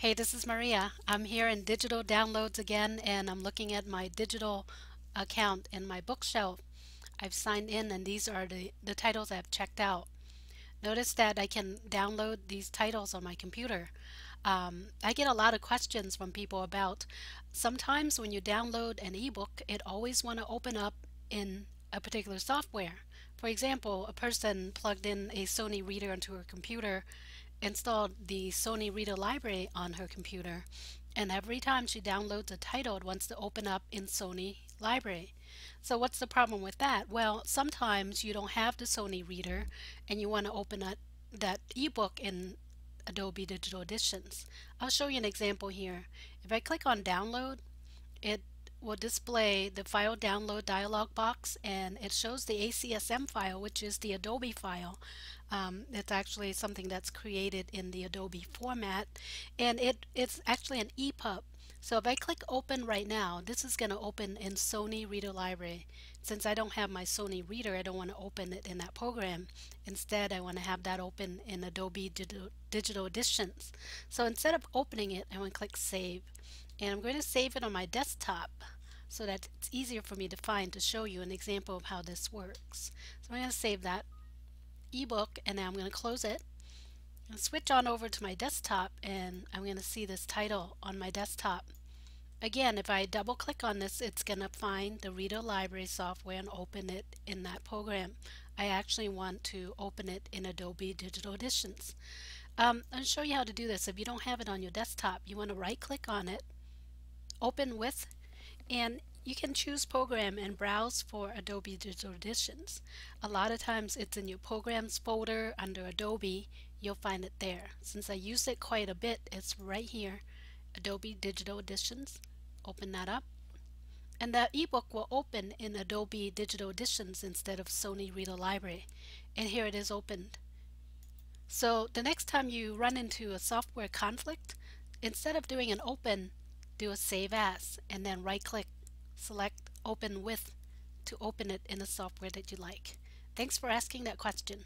Hey, this is Maria. I'm here in digital downloads again and I'm looking at my digital account in my bookshelf. I've signed in and these are the, the titles I've checked out. Notice that I can download these titles on my computer. Um, I get a lot of questions from people about sometimes when you download an ebook it always want to open up in a particular software. For example, a person plugged in a Sony reader into her computer installed the Sony Reader Library on her computer and every time she downloads a title it wants to open up in Sony Library. So what's the problem with that? Well sometimes you don't have the Sony Reader and you want to open up that ebook in Adobe Digital Editions. I'll show you an example here. If I click on download it will display the file download dialog box and it shows the ACSM file which is the Adobe file. Um, it's actually something that's created in the Adobe format and it, it's actually an EPUB. So if I click open right now, this is going to open in Sony Reader Library. Since I don't have my Sony Reader, I don't want to open it in that program. Instead, I want to have that open in Adobe Digital, Digital Editions. So instead of opening it, I want to click Save and I'm going to save it on my desktop so that it's easier for me to find to show you an example of how this works. So I'm going to save that ebook and now I'm going to close it and switch on over to my desktop and I'm going to see this title on my desktop. Again, if I double click on this, it's going to find the Reader Library software and open it in that program. I actually want to open it in Adobe Digital Editions. Um, I'll show you how to do this. If you don't have it on your desktop, you want to right click on it open with and you can choose program and browse for Adobe Digital Editions. A lot of times it's in your programs folder under Adobe you'll find it there. Since I use it quite a bit it's right here Adobe Digital Editions open that up and that ebook will open in Adobe Digital Editions instead of Sony Reader Library and here it is opened. So the next time you run into a software conflict instead of doing an open do a save as and then right click select open with to open it in the software that you like. Thanks for asking that question.